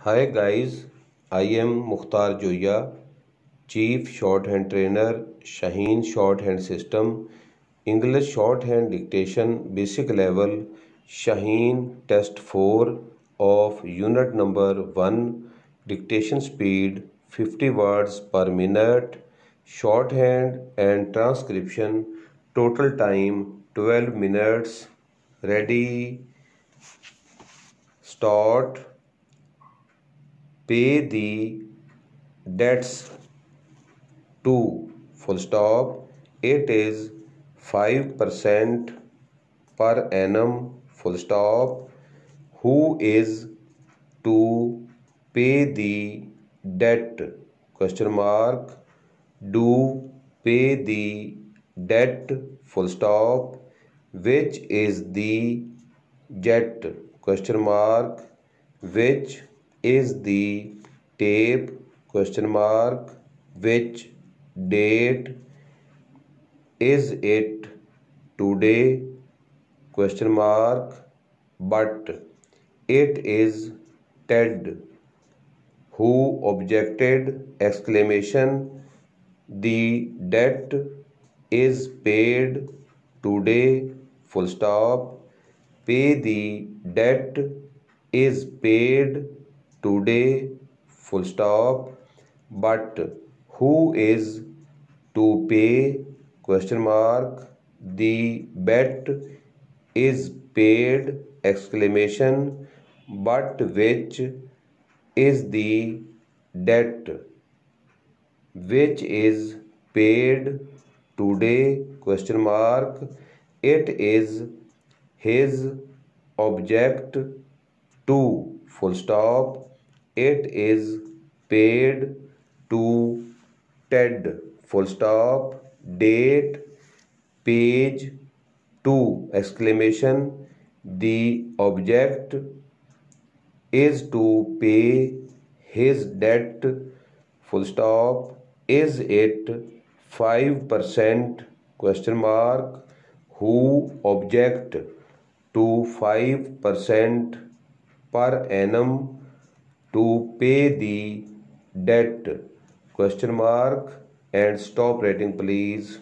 Hi guys I am Mukhtar Zoya chief shorthand trainer Shaheen shorthand system English shorthand dictation basic level Shaheen test four of unit number one dictation speed 50 words per minute shorthand and transcription total time 12 minutes ready start pay the debts to full stop it is 5% per annum full stop who is to pay the debt question mark do pay the debt full stop which is the jet question mark which is the tape question mark which date is it today question mark but it is ted who objected? Exclamation. The debt is paid today full stop. Pay the debt is paid today full stop. But who is to pay? Question mark. The bet is paid exclamation but which is the debt? Which is paid today? Question mark. It is his object to full stop it is paid to ted. Full stop. Date. Page 2 exclamation. The object is to pay his debt. Full stop. Is it 5% question mark. Who object to 5% per annum to pay the debt? Question mark and stop rating please